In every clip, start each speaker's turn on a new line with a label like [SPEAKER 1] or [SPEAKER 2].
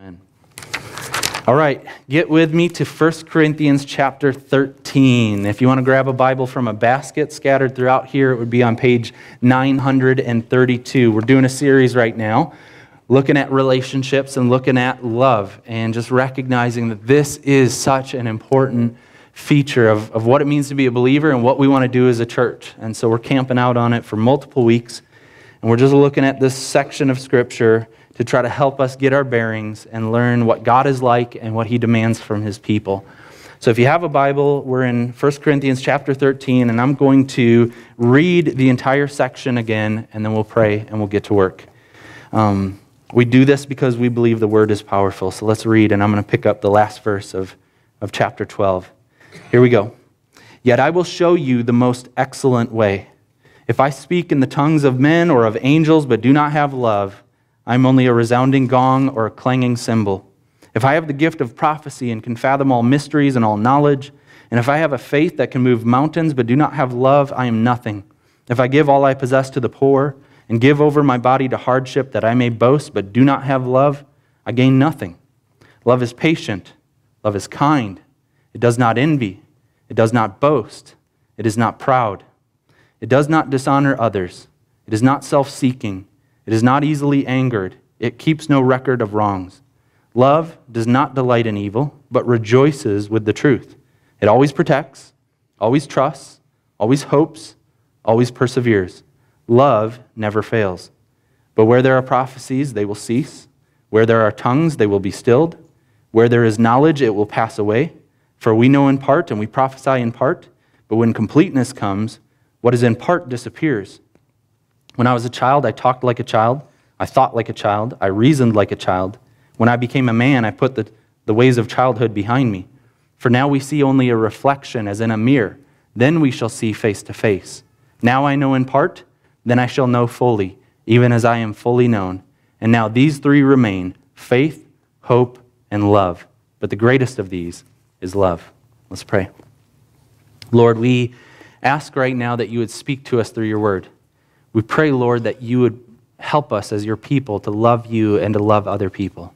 [SPEAKER 1] Amen. All right, get with me to 1 Corinthians chapter 13. If you want to grab a Bible from a basket scattered throughout here, it would be on page 932. We're doing a series right now looking at relationships and looking at love and just recognizing that this is such an important feature of, of what it means to be a believer and what we want to do as a church. And so we're camping out on it for multiple weeks. And we're just looking at this section of Scripture to try to help us get our bearings and learn what God is like and what He demands from His people. So if you have a Bible, we're in 1 Corinthians chapter 13, and I'm going to read the entire section again, and then we'll pray and we'll get to work. Um, we do this because we believe the Word is powerful. So let's read, and I'm going to pick up the last verse of, of chapter 12. Here we go. Yet I will show you the most excellent way. If I speak in the tongues of men or of angels but do not have love, I'm only a resounding gong or a clanging cymbal. If I have the gift of prophecy and can fathom all mysteries and all knowledge, and if I have a faith that can move mountains but do not have love, I am nothing. If I give all I possess to the poor and give over my body to hardship that I may boast but do not have love, I gain nothing. Love is patient, love is kind, it does not envy, it does not boast, it is not proud. It does not dishonor others. It is not self seeking. It is not easily angered. It keeps no record of wrongs. Love does not delight in evil, but rejoices with the truth. It always protects, always trusts, always hopes, always perseveres. Love never fails. But where there are prophecies, they will cease. Where there are tongues, they will be stilled. Where there is knowledge, it will pass away. For we know in part and we prophesy in part. But when completeness comes, what is in part disappears. When I was a child, I talked like a child. I thought like a child. I reasoned like a child. When I became a man, I put the, the ways of childhood behind me. For now we see only a reflection as in a mirror. Then we shall see face to face. Now I know in part, then I shall know fully, even as I am fully known. And now these three remain faith, hope, and love. But the greatest of these is love. Let's pray. Lord, we ask right now that you would speak to us through your word. We pray, Lord, that you would help us as your people to love you and to love other people.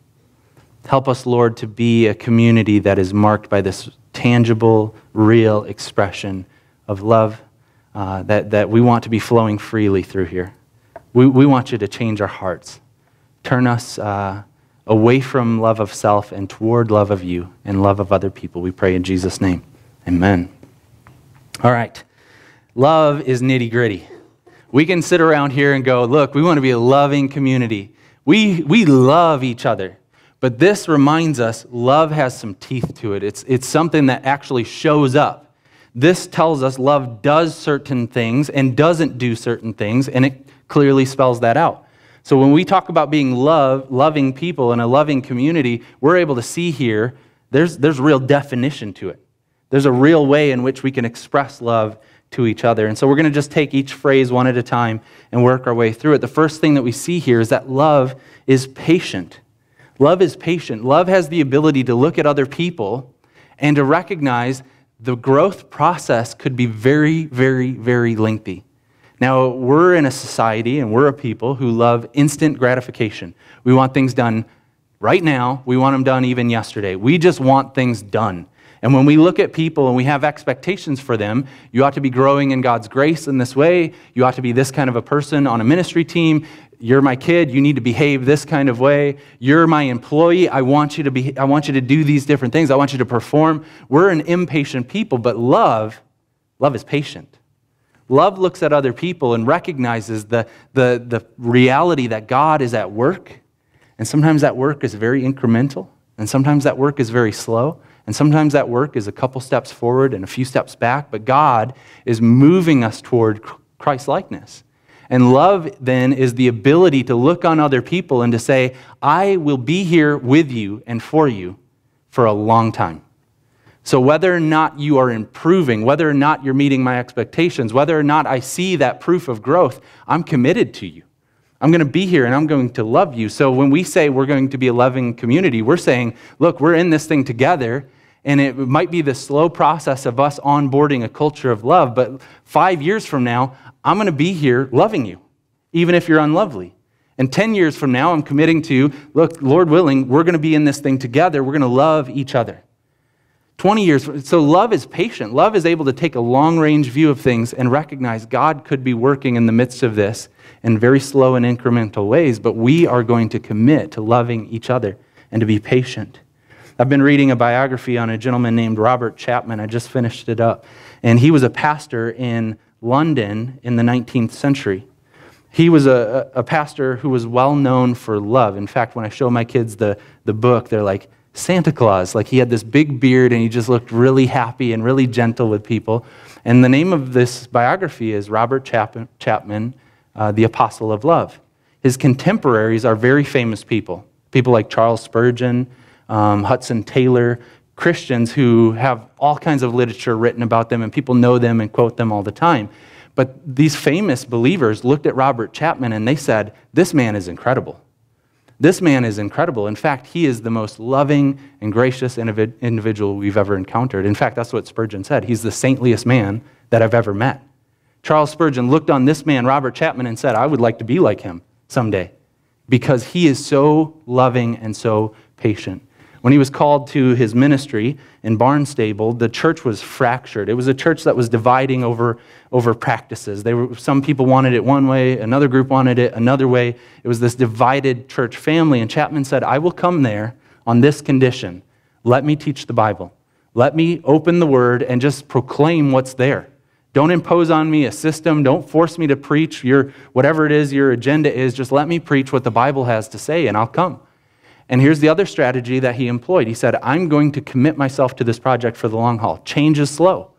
[SPEAKER 1] Help us, Lord, to be a community that is marked by this tangible, real expression of love uh, that, that we want to be flowing freely through here. We, we want you to change our hearts, turn us uh, away from love of self and toward love of you and love of other people. We pray in Jesus' name. Amen. All right. Love is nitty gritty. We can sit around here and go, look, we want to be a loving community. We, we love each other. But this reminds us love has some teeth to it. It's, it's something that actually shows up. This tells us love does certain things and doesn't do certain things, and it clearly spells that out. So when we talk about being love, loving people in a loving community, we're able to see here there's, there's real definition to it. There's a real way in which we can express love to each other. And so we're going to just take each phrase one at a time and work our way through it. The first thing that we see here is that love is patient. Love is patient. Love has the ability to look at other people and to recognize the growth process could be very, very, very lengthy. Now, we're in a society and we're a people who love instant gratification. We want things done right now. We want them done even yesterday. We just want things done. And when we look at people and we have expectations for them, you ought to be growing in God's grace in this way. You ought to be this kind of a person on a ministry team. You're my kid, you need to behave this kind of way. You're my employee, I want you to be I want you to do these different things. I want you to perform. We're an impatient people, but love, love is patient. Love looks at other people and recognizes the, the, the reality that God is at work. And sometimes that work is very incremental, and sometimes that work is very slow. And sometimes that work is a couple steps forward and a few steps back, but God is moving us toward Christ likeness. And love then is the ability to look on other people and to say, I will be here with you and for you for a long time. So, whether or not you are improving, whether or not you're meeting my expectations, whether or not I see that proof of growth, I'm committed to you. I'm going to be here and I'm going to love you. So when we say we're going to be a loving community, we're saying, look, we're in this thing together. And it might be the slow process of us onboarding a culture of love, but five years from now, I'm going to be here loving you, even if you're unlovely. And 10 years from now, I'm committing to, look, Lord willing, we're going to be in this thing together. We're going to love each other. 20 years. So love is patient. Love is able to take a long range view of things and recognize God could be working in the midst of this in very slow and incremental ways, but we are going to commit to loving each other and to be patient. I've been reading a biography on a gentleman named Robert Chapman. I just finished it up. And he was a pastor in London in the 19th century. He was a, a pastor who was well known for love. In fact, when I show my kids the, the book, they're like, Santa Claus. Like he had this big beard and he just looked really happy and really gentle with people. And the name of this biography is Robert Chapman, uh, the Apostle of Love. His contemporaries are very famous people, people like Charles Spurgeon, um, Hudson Taylor, Christians who have all kinds of literature written about them, and people know them and quote them all the time. But these famous believers looked at Robert Chapman and they said, This man is incredible. This man is incredible. In fact, he is the most loving and gracious individual we've ever encountered. In fact, that's what Spurgeon said. He's the saintliest man that I've ever met. Charles Spurgeon looked on this man, Robert Chapman, and said, I would like to be like him someday because he is so loving and so patient. When he was called to his ministry in Barnstaple, the church was fractured. It was a church that was dividing over, over practices. They were, some people wanted it one way, another group wanted it another way. It was this divided church family. And Chapman said, I will come there on this condition. Let me teach the Bible. Let me open the word and just proclaim what's there. Don't impose on me a system. Don't force me to preach your whatever it is your agenda is. Just let me preach what the Bible has to say and I'll come. And here's the other strategy that he employed. He said, I'm going to commit myself to this project for the long haul. Change is slow.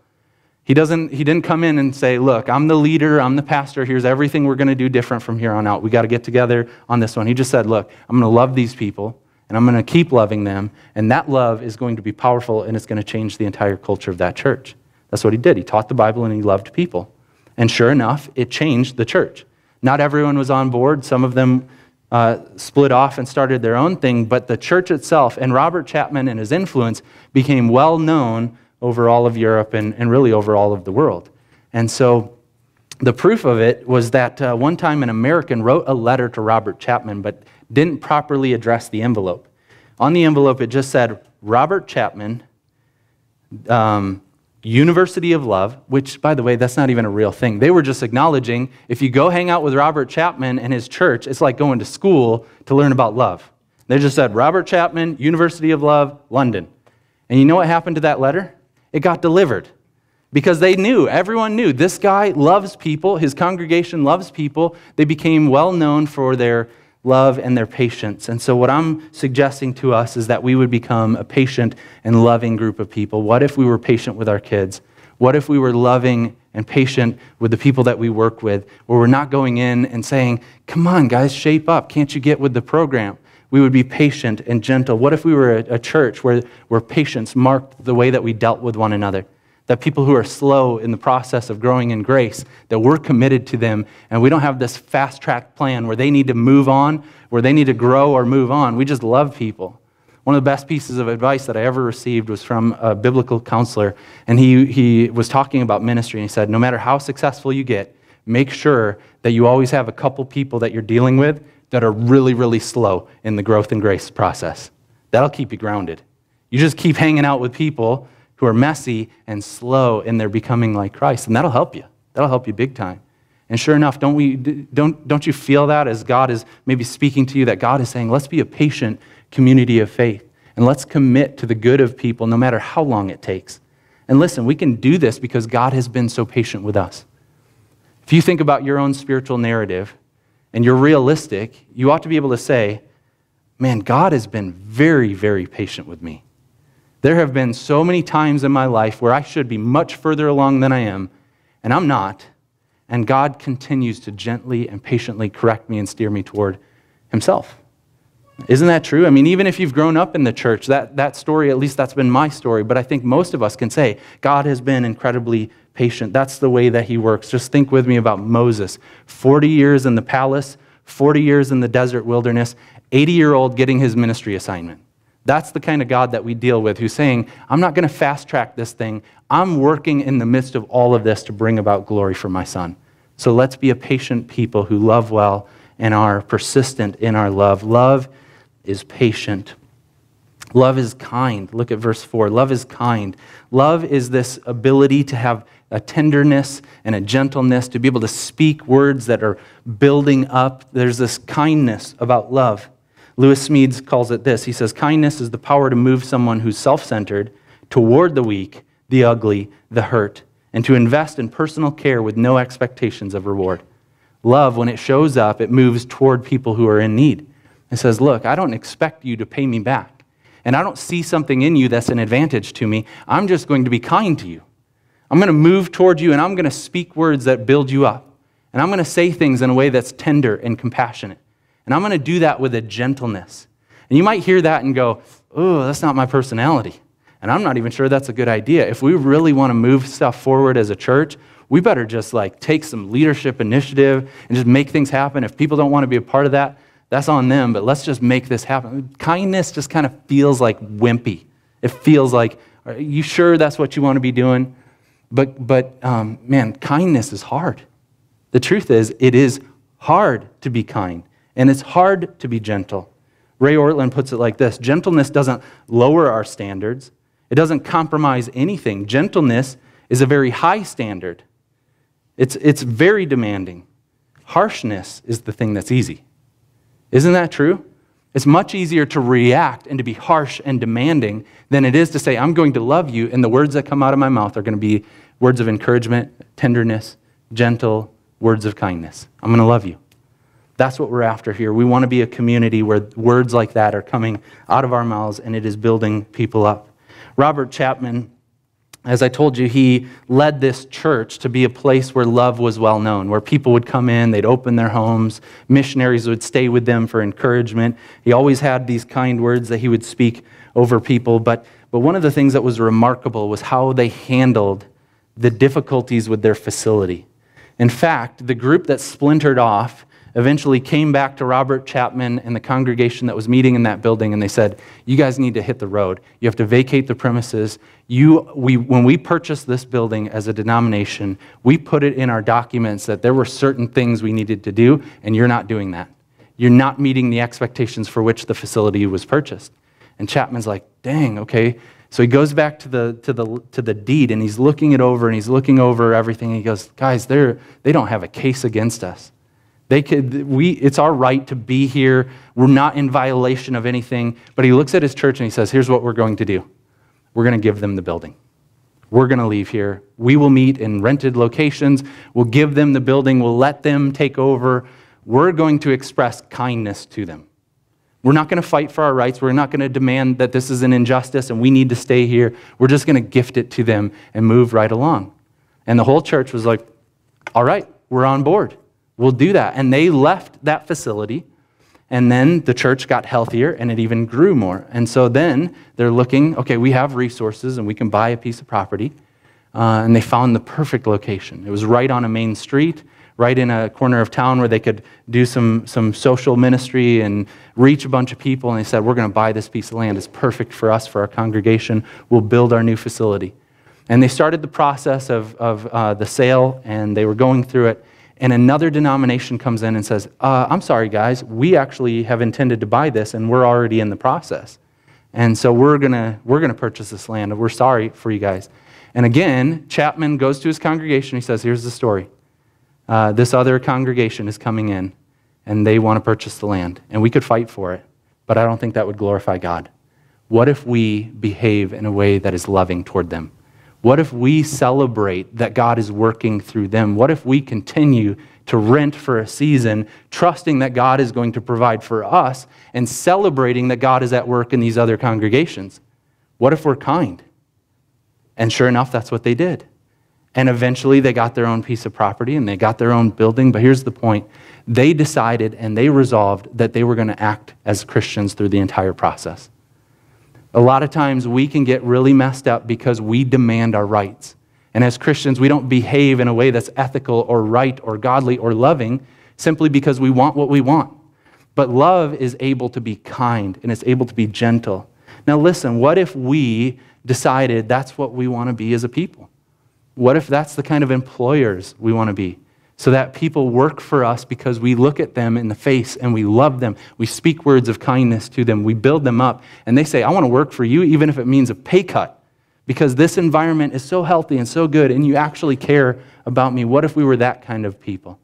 [SPEAKER 1] He, doesn't, he didn't come in and say, Look, I'm the leader, I'm the pastor, here's everything we're going to do different from here on out. We got to get together on this one. He just said, Look, I'm going to love these people, and I'm going to keep loving them, and that love is going to be powerful, and it's going to change the entire culture of that church. That's what he did. He taught the Bible, and he loved people. And sure enough, it changed the church. Not everyone was on board. Some of them uh, split off and started their own thing, but the church itself and Robert Chapman and his influence became well known over all of Europe and, and really over all of the world. And so the proof of it was that uh, one time an American wrote a letter to Robert Chapman but didn't properly address the envelope. On the envelope, it just said, Robert Chapman, um, University of Love, which, by the way, that's not even a real thing. They were just acknowledging if you go hang out with Robert Chapman and his church, it's like going to school to learn about love. They just said, Robert Chapman, University of Love, London. And you know what happened to that letter? It got delivered because they knew, everyone knew, this guy loves people, his congregation loves people. They became well known for their love and their patience. And so, what I'm suggesting to us is that we would become a patient and loving group of people. What if we were patient with our kids? What if we were loving and patient with the people that we work with, where we're not going in and saying, Come on, guys, shape up. Can't you get with the program? We would be patient and gentle. What if we were a, church where, where patience marked the way that we dealt with one another? That people who are slow in the process of growing in grace, that we're committed to them, and we don't have this fast track plan where they need to move on, where they need to grow or move on. We just love people. One of the best pieces of advice that I ever received was from a biblical counselor, and he, he was talking about ministry, and he said, No matter how successful you get, make sure that you always have a couple people that you're dealing with that are really, really slow in the growth and grace process. That'll keep you grounded. You just keep hanging out with people who are messy and slow in their becoming like Christ. And that'll help you. That'll help you big time. And sure enough, don't, we, don't, don't you feel that as God is maybe speaking to you, that God is saying, let's be a patient community of faith and let's commit to the good of people no matter how long it takes. And listen, we can do this because God has been so patient with us. If you think about your own spiritual narrative and you're realistic, you ought to be able to say, man, God has been very, very patient with me. There have been so many times in my life where I should be much further along than I am, and I'm not. And God continues to gently and patiently correct me and steer me toward Himself. Isn't that true? I mean, even if you've grown up in the church, that, that story, at least that's been my story, but I think most of us can say God has been incredibly patient. That's the way that He works. Just think with me about Moses 40 years in the palace, 40 years in the desert wilderness, 80 year old getting his ministry assignment. That's the kind of God that we deal with, who's saying, I'm not going to fast track this thing. I'm working in the midst of all of this to bring about glory for my son. So let's be a patient people who love well and are persistent in our love. Love is patient. Love is kind. Look at verse 4. Love is kind. Love is this ability to have a tenderness and a gentleness, to be able to speak words that are building up. There's this kindness about love. Lewis Smedes calls it this. He says, Kindness is the power to move someone who's self centered toward the weak, the ugly, the hurt, and to invest in personal care with no expectations of reward. Love, when it shows up, it moves toward people who are in need. It says, Look, I don't expect you to pay me back. And I don't see something in you that's an advantage to me. I'm just going to be kind to you. I'm going to move toward you and I'm going to speak words that build you up. And I'm going to say things in a way that's tender and compassionate. And I'm going to do that with a gentleness. And you might hear that and go, oh, that's not my personality. And I'm not even sure that's a good idea. If we really want to move stuff forward as a church, we better just like take some leadership initiative and just make things happen. If people don't want to be a part of that, that's on them, but let's just make this happen. Kindness just kind of feels like wimpy. It feels like, are you sure that's what you want to be doing? But, but um, man, kindness is hard. The truth is, it is hard to be kind, and it's hard to be gentle. Ray Ortlund puts it like this Gentleness doesn't lower our standards, it doesn't compromise anything. Gentleness is a very high standard, it's, it's very demanding. Harshness is the thing that's easy. Isn't that true? It's much easier to react and to be harsh and demanding than it is to say, I'm going to love you, and the words that come out of my mouth are going to be words of encouragement, tenderness, gentle, words of kindness. I'm going to love you. That's what we're after here. We want to be a community where words like that are coming out of our mouths and it is building people up. Robert Chapman, as I told you, he led this church to be a place where love was well known, where people would come in, they'd open their homes, missionaries would stay with them for encouragement. He always had these kind words that he would speak over people. But, but one of the things that was remarkable was how they handled the difficulties with their facility. In fact, the group that splintered off eventually came back to Robert Chapman and the congregation that was meeting in that building, and they said, You guys need to hit the road. You have to vacate the premises. You, we, when we purchased this building as a denomination, we put it in our documents that there were certain things we needed to do, and you're not doing that. You're not meeting the expectations for which the facility was purchased. And Chapman's like, Dang, okay. So he goes back to the, to the, to the deed and he's looking it over and he's looking over everything. And he goes, Guys, they don't have a case against us. They could, we, it's our right to be here. We're not in violation of anything. But he looks at his church and he says, Here's what we're going to do we're going to give them the building. We're going to leave here. We will meet in rented locations. We'll give them the building. We'll let them take over. We're going to express kindness to them. We're not going to fight for our rights. We're not going to demand that this is an injustice and we need to stay here. We're just going to gift it to them and move right along. And the whole church was like, All right, we're on board. We'll do that. And they left that facility. And then the church got healthier and it even grew more. And so then they're looking, okay, we have resources and we can buy a piece of property. Uh, and they found the perfect location. It was right on a main street, right in a corner of town where they could do some, some social ministry and reach a bunch of people. And they said, We're going to buy this piece of land. It's perfect for us, for our congregation. We'll build our new facility. And they started the process of, of uh, the sale and they were going through it and another denomination comes in and says, uh, I'm sorry, guys, we actually have intended to buy this and we're already in the process. And so we're going to we're to purchase this land. We're sorry for you guys. And again, Chapman goes to his congregation. He says, Here's the story. Uh, this other congregation is coming in and they want to purchase the land. And we could fight for it, but I don't think that would glorify God. What if we behave in a way that is loving toward them? What if we celebrate that God is working through them? What if we continue to rent for a season, trusting that God is going to provide for us and celebrating that God is at work in these other congregations? What if we're kind? And sure enough, that's what they did. And eventually they got their own piece of property and they got their own building. But here's the point they decided and they resolved that they were going to act as Christians through the entire process. A lot of times we can get really messed up because we demand our rights. And as Christians, we don't behave in a way that's ethical or right or godly or loving simply because we want what we want. But love is able to be kind and it's able to be gentle. Now, listen, what if we decided that's what we want to be as a people? What if that's the kind of employers we want to be? So that people work for us because we look at them in the face and we love them. We speak words of kindness to them. We build them up. And they say, I want to work for you, even if it means a pay cut, because this environment is so healthy and so good, and you actually care about me. What if we were that kind of people?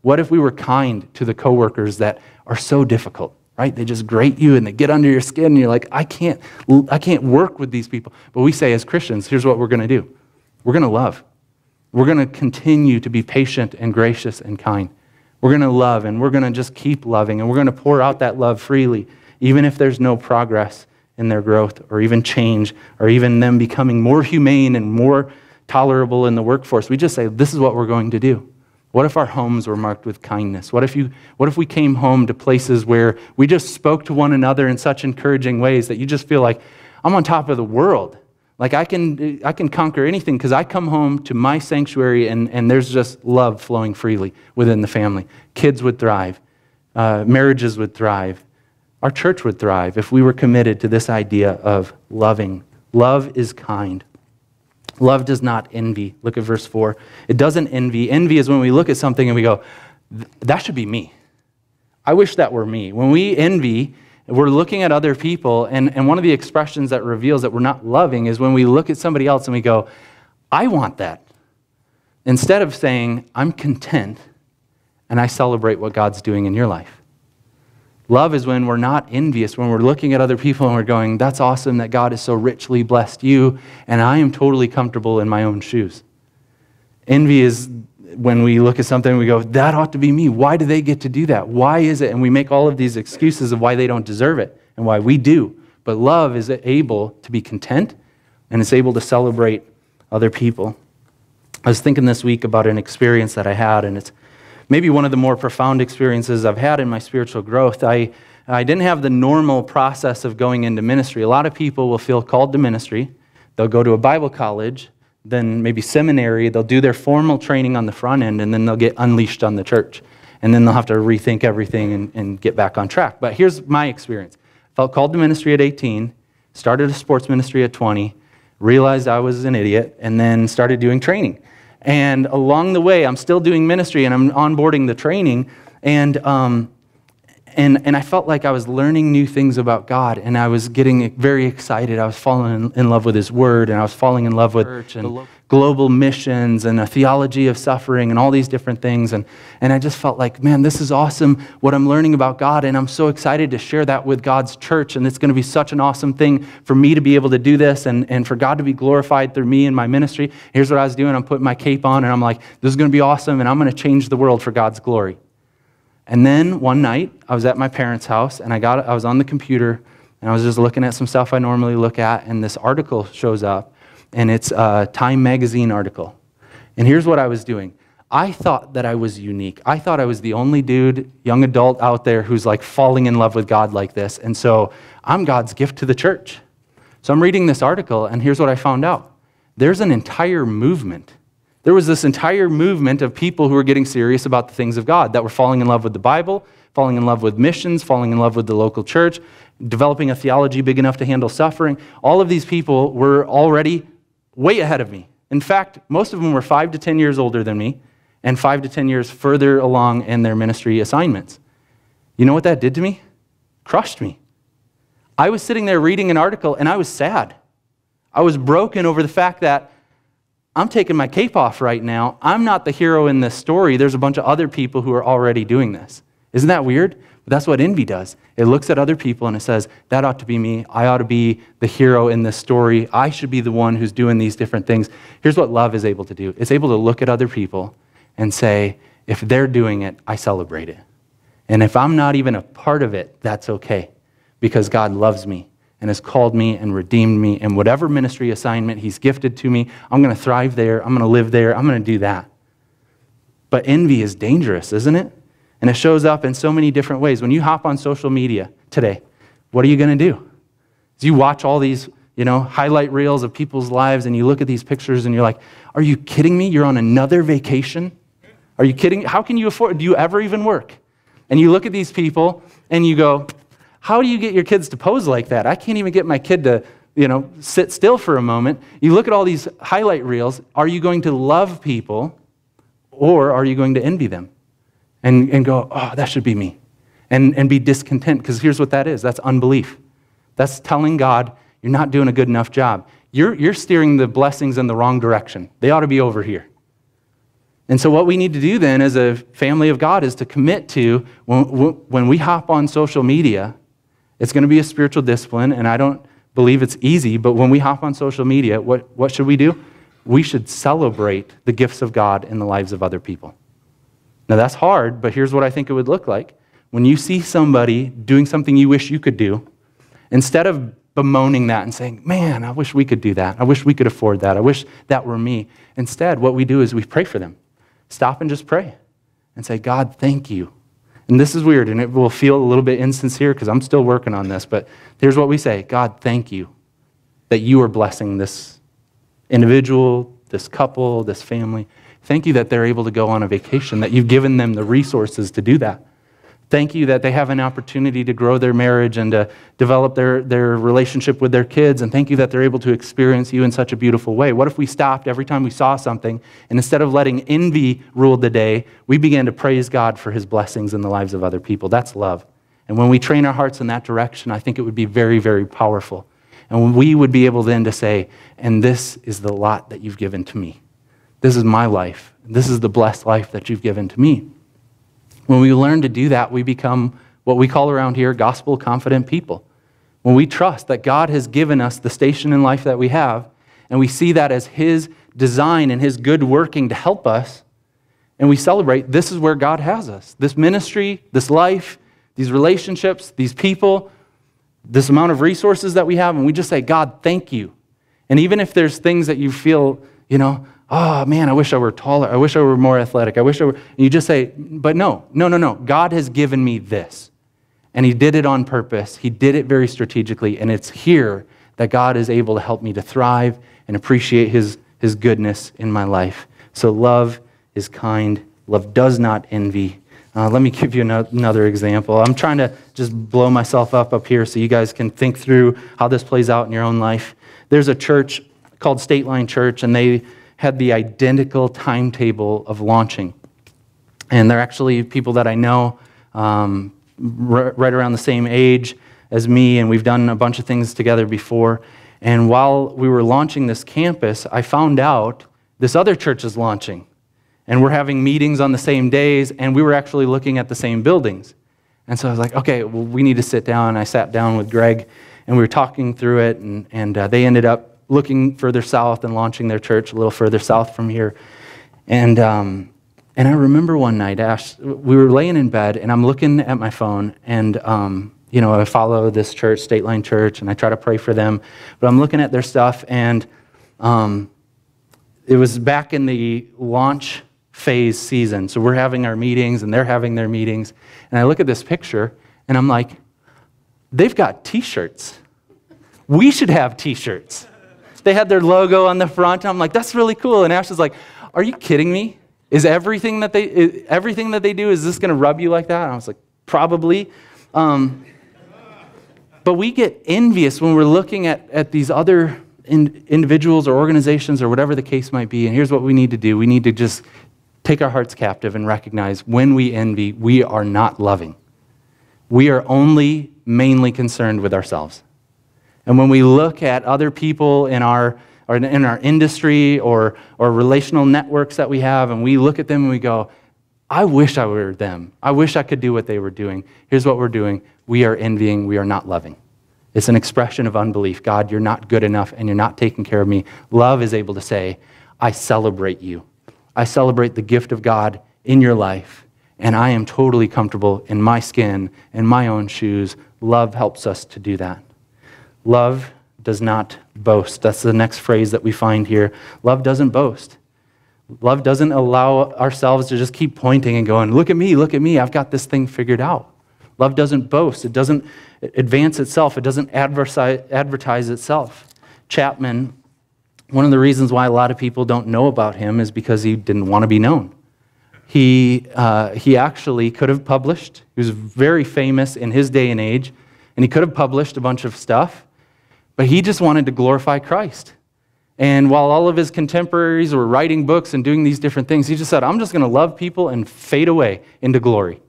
[SPEAKER 1] What if we were kind to the coworkers that are so difficult? Right? They just grate you and they get under your skin, and you're like, I can't, I can't work with these people. But we say, as Christians, here's what we're going to do we're going to love. We're going to continue to be patient and gracious and kind. We're going to love and we're going to just keep loving and we're going to pour out that love freely, even if there's no progress in their growth or even change or even them becoming more humane and more tolerable in the workforce. We just say, this is what we're going to do. What if our homes were marked with kindness? What if, you, what if we came home to places where we just spoke to one another in such encouraging ways that you just feel like, I'm on top of the world? Like I can, I can conquer anything because I come home to my sanctuary and, and there's just love flowing freely within the family. Kids would thrive, uh, marriages would thrive, our church would thrive if we were committed to this idea of loving. Love is kind. Love does not envy. Look at verse 4. It doesn't envy. Envy is when we look at something and we go, that should be me. I wish that were me. When we envy, we're looking at other people, and, and one of the expressions that reveals that we're not loving is when we look at somebody else and we go, I want that. Instead of saying, I'm content and I celebrate what God's doing in your life. Love is when we're not envious, when we're looking at other people and we're going, That's awesome that God has so richly blessed you, and I am totally comfortable in my own shoes. Envy is when we look at something we go, that ought to be me. Why do they get to do that? Why is it? And we make all of these excuses of why they don't deserve it and why we do. But love is able to be content and it's able to celebrate other people. I was thinking this week about an experience that I had, and it's maybe one of the more profound experiences I've had in my spiritual growth. I, I didn't have the normal process of going into ministry. A lot of people will feel called to ministry, they'll go to a Bible college then maybe seminary, they'll do their formal training on the front end, and then they'll get unleashed on the church. And then they'll have to rethink everything and, and get back on track. But here's my experience felt called to ministry at 18, started a sports ministry at 20, realized I was an idiot, and then started doing training. And along the way, I'm still doing ministry and I'm onboarding the training. And um, and, and I felt like I was learning new things about God, and I was getting very excited. I was falling in love with His Word, and I was falling in love with church and global missions and a theology of suffering and all these different things. And, and I just felt like, man, this is awesome what I'm learning about God, and I'm so excited to share that with God's church. And it's going to be such an awesome thing for me to be able to do this and, and for God to be glorified through me and my ministry. Here's what I was doing I'm putting my cape on, and I'm like, this is going to be awesome, and I'm going to change the world for God's glory. And then one night, I was at my parents' house and I, got, I was on the computer and I was just looking at some stuff I normally look at, and this article shows up, and it's a Time Magazine article. And here's what I was doing I thought that I was unique. I thought I was the only dude, young adult out there who's like falling in love with God like this. And so I'm God's gift to the church. So I'm reading this article, and here's what I found out there's an entire movement there was this entire movement of people who were getting serious about the things of God, that were falling in love with the Bible, falling in love with missions, falling in love with the local church, developing a theology big enough to handle suffering. All of these people were already way ahead of me. In fact, most of them were five to 10 years older than me and five to 10 years further along in their ministry assignments. You know what that did to me? Crushed me. I was sitting there reading an article and I was sad. I was broken over the fact that I'm taking my cape off right now. I'm not the hero in this story. There's a bunch of other people who are already doing this. Isn't that weird? But that's what envy does. It looks at other people and it says, that ought to be me. I ought to be the hero in this story. I should be the one who's doing these different things. Here's what love is able to do it's able to look at other people and say, if they're doing it, I celebrate it. And if I'm not even a part of it, that's okay because God loves me and has called me and redeemed me. And whatever ministry assignment He's gifted to me, I'm going to thrive there. I'm going to live there. I'm going to do that. But envy is dangerous, isn't it? And it shows up in so many different ways. When you hop on social media today, what are you going to do? Do you watch all these, you know, highlight reels of people's lives and you look at these pictures and you're like, are you kidding me? You're on another vacation? Are you kidding? How can you afford? Do you ever even work? And you look at these people and you go, how do you get your kids to pose like that? I can't even get my kid to, you know, sit still for a moment. You look at all these highlight reels. Are you going to love people Or are you going to envy them and, and go, oh, that should be me? And, and be discontent, because here's what that is that's unbelief. That's telling God, you're not doing a good enough job. You're, you're steering the blessings in the wrong direction. They ought to be over here. And so, what we need to do then as a family of God is to commit to when, when we hop on social media, it's going to be a spiritual discipline, and I don't believe it's easy, but when we hop on social media, what, what should we do? We should celebrate the gifts of God in the lives of other people. Now, that's hard, but here's what I think it would look like. When you see somebody doing something you wish you could do, instead of bemoaning that and saying, Man, I wish we could do that. I wish we could afford that. I wish that were me. Instead, what we do is we pray for them. Stop and just pray and say, God, thank you. And this is weird, and it will feel a little bit insincere because I'm still working on this, but here's what we say God, thank you that you are blessing this individual, this couple, this family. Thank you that they're able to go on a vacation, that you've given them the resources to do that. Thank you that they have an opportunity to grow their marriage and to develop their, their relationship with their kids. And thank you that they're able to experience you in such a beautiful way. What if we stopped every time we saw something and instead of letting envy rule the day, we began to praise God for his blessings in the lives of other people? That's love. And when we train our hearts in that direction, I think it would be very, very powerful. And we would be able then to say, and this is the lot that you've given to me. This is my life. This is the blessed life that you've given to me. When we learn to do that, we become what we call around here gospel confident people. When we trust that God has given us the station in life that we have, and we see that as His design and His good working to help us, and we celebrate this is where God has us. This ministry, this life, these relationships, these people, this amount of resources that we have, and we just say, God, thank you. And even if there's things that you feel, you know, oh man, I wish I were taller. I wish I were more athletic. I wish I were. And you just say, but no, no, no, no. God has given me this. And He did it on purpose. He did it very strategically. And it's here that God is able to help me to thrive and appreciate His, his goodness in my life. So love is kind. Love does not envy. Uh, let me give you another example. I'm trying to just blow myself up up here so you guys can think through how this plays out in your own life. There's a church called State Line Church, and they had the identical timetable of launching. And they're actually people that I know um, right around the same age as me, and we've done a bunch of things together before. And while we were launching this campus, I found out this other church is launching. And we're having meetings on the same days, and we were actually looking at the same buildings. And so I was like, okay, well, we need to sit down. I sat down with Greg, and we were talking through it, and, and uh, they ended up looking further south and launching their church a little further south from here. And, um, and I remember one night, Ash, we were laying in bed, and I'm looking at my phone, and um, you know, I follow this church, State Line Church, and I try to pray for them. But I'm looking at their stuff, and um, it was back in the launch phase season. So we're having our meetings, and they're having their meetings. And I look at this picture, and I'm like, they've got t shirts. We should have t shirts. They had their logo on the front. And I'm like, that's really cool. And Ash like, are you kidding me? Is everything that they, is, everything that they do, is this going to rub you like that? And I was like, probably. Um, but we get envious when we're looking at, at these other in, individuals or organizations or whatever the case might be. And here's what we need to do we need to just take our hearts captive and recognize when we envy, we are not loving. We are only mainly concerned with ourselves. And when we look at other people in our, or in our industry or, or relational networks that we have, and we look at them and we go, I wish I were them. I wish I could do what they were doing. Here's what we're doing we are envying, we are not loving. It's an expression of unbelief. God, you're not good enough and you're not taking care of me. Love is able to say, I celebrate you. I celebrate the gift of God in your life, and I am totally comfortable in my skin, in my own shoes. Love helps us to do that. Love does not boast. That's the next phrase that we find here. Love doesn't boast. Love doesn't allow ourselves to just keep pointing and going, look at me, look at me, I've got this thing figured out. Love doesn't boast. It doesn't advance itself. It doesn't advertise itself. Chapman, one of the reasons why a lot of people don't know about him is because he didn't want to be known. He, uh, he actually could have published. He was very famous in his day and age, and he could have published a bunch of stuff but he just wanted to glorify Christ. And while all of his contemporaries were writing books and doing these different things, he just said, I'm just going to love people and fade away into glory.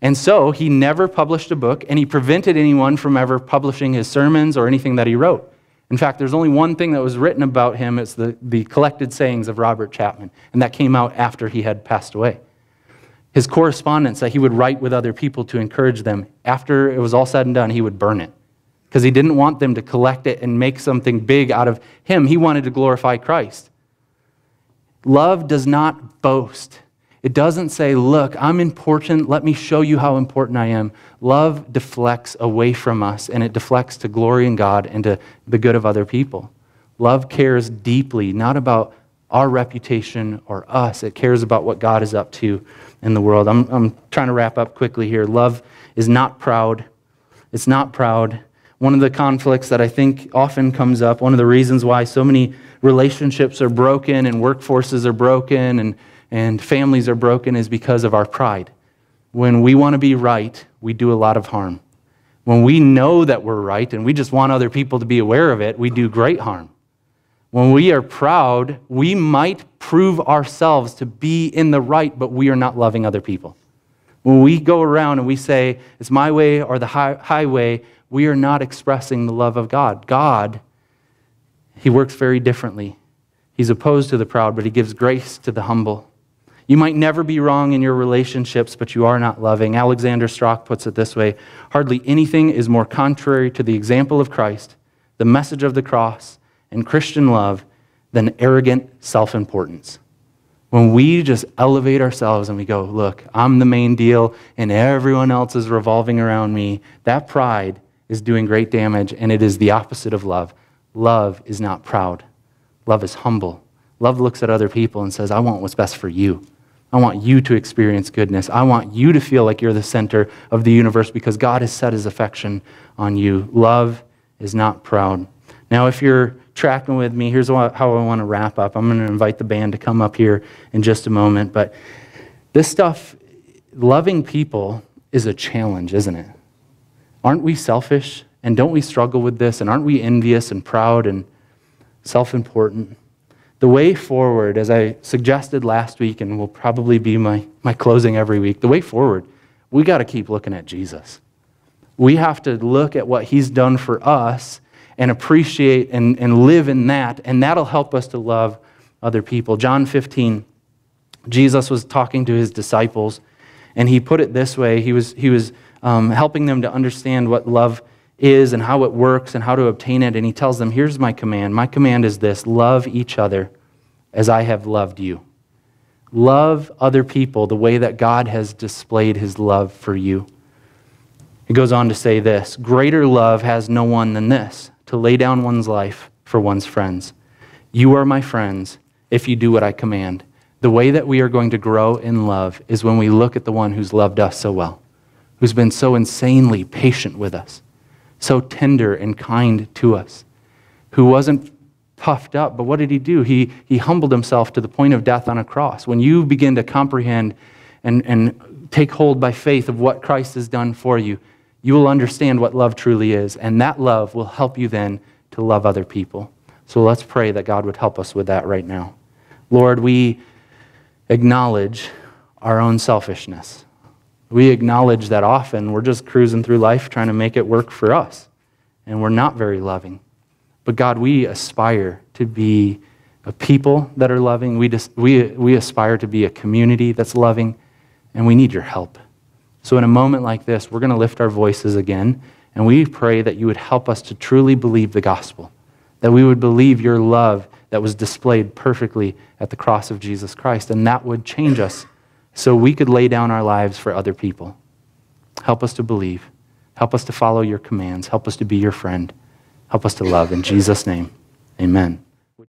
[SPEAKER 1] And so he never published a book, and he prevented anyone from ever publishing his sermons or anything that he wrote. In fact, there's only one thing that was written about him. It's the, the collected sayings of Robert Chapman, and that came out after he had passed away. His correspondence that he would write with other people to encourage them, after it was all said and done, he would burn it because he didn't want them to collect it and make something big out of him. He wanted to glorify Christ. Love does not boast. It doesn't say, Look, I'm important. Let me show you how important I am. Love deflects away from us, and it deflects to glory in God and to the good of other people. Love cares deeply, not about our reputation or us. It cares about what God is up to in the world. I'm, I'm trying to wrap up quickly here. Love is not proud. It's not proud. One of the conflicts that I think often comes up, one of the reasons why so many relationships are broken and workforces are broken and, and families are broken is because of our pride. When we want to be right, we do a lot of harm. When we know that we're right and we just want other people to be aware of it, we do great harm. When we are proud, we might prove ourselves to be in the right, but we are not loving other people. When we go around and we say, it's my way or the highway, we are not expressing the love of God. God, He works very differently. He's opposed to the proud, but He gives grace to the humble. You might never be wrong in your relationships, but you are not loving. Alexander Strauch puts it this way Hardly anything is more contrary to the example of Christ, the message of the cross, and Christian love than arrogant self importance. When we just elevate ourselves and we go, Look, I'm the main deal, and everyone else is revolving around me, that pride is doing great damage, and it is the opposite of love. Love is not proud, love is humble. Love looks at other people and says, I want what's best for you. I want you to experience goodness. I want you to feel like you're the center of the universe because God has set his affection on you. Love is not proud. Now, if you're tracking with me, here's how I want to wrap up. I'm going to invite the band to come up here in just a moment. But this stuff, loving people, is a challenge, isn't it? Aren't we selfish? And don't we struggle with this? And aren't we envious and proud and self important? The way forward, as I suggested last week, and will probably be my, my closing every week, the way forward, we got to keep looking at Jesus. We have to look at what he's done for us and appreciate and, and live in that, and that'll help us to love other people. John 15, Jesus was talking to his disciples, and he put it this way He was, he was um, helping them to understand what love is and how it works and how to obtain it. And he tells them, Here's my command. My command is this love each other as I have loved you. Love other people the way that God has displayed his love for you. He goes on to say this Greater love has no one than this, to lay down one's life for one's friends. You are my friends if you do what I command. The way that we are going to grow in love is when we look at the one who's loved us so well who's been so insanely patient with us, so tender and kind to us, who wasn't puffed up, but what did he do? He, he humbled himself to the point of death on a cross. When you begin to comprehend and, and take hold by faith of what Christ has done for you, you will understand what love truly is, and that love will help you then to love other people. So let's pray that God would help us with that right now. Lord, we acknowledge our own selfishness. We acknowledge that often we're just cruising through life trying to make it work for us, and we're not very loving. But God, we aspire to be a people that are loving. We, just, we, we aspire to be a community that's loving, and we need your help. So, in a moment like this, we're going to lift our voices again, and we pray that you would help us to truly believe the gospel, that we would believe your love that was displayed perfectly at the cross of Jesus Christ, and that would change us so we could lay down our lives for other people. Help us to believe. Help us to follow your commands. Help us to be your friend. Help us to love. In Jesus' name, amen.